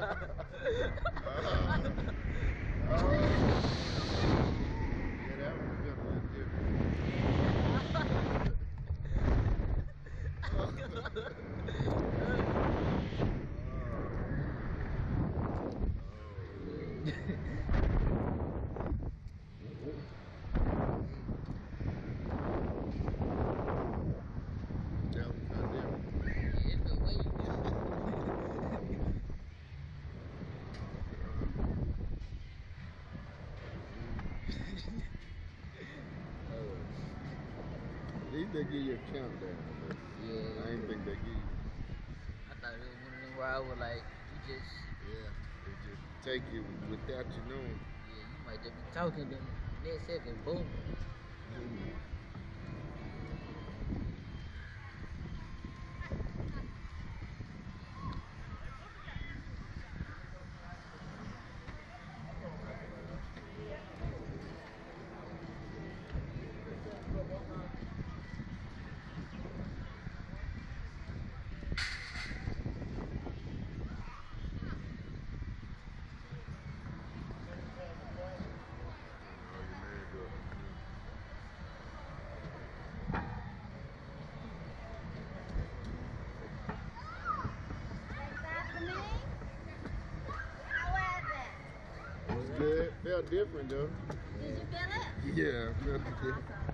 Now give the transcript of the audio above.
Yeah. Ah. At least they give you a countdown. But Yeah. I ain't think they give you. I thought it was one of them where I was like, you just, Yeah. They just take you without you knowing. yeah, you might just be talking to them next second, boom. Oh, Good. Felt different though. Did you feel it? Yeah.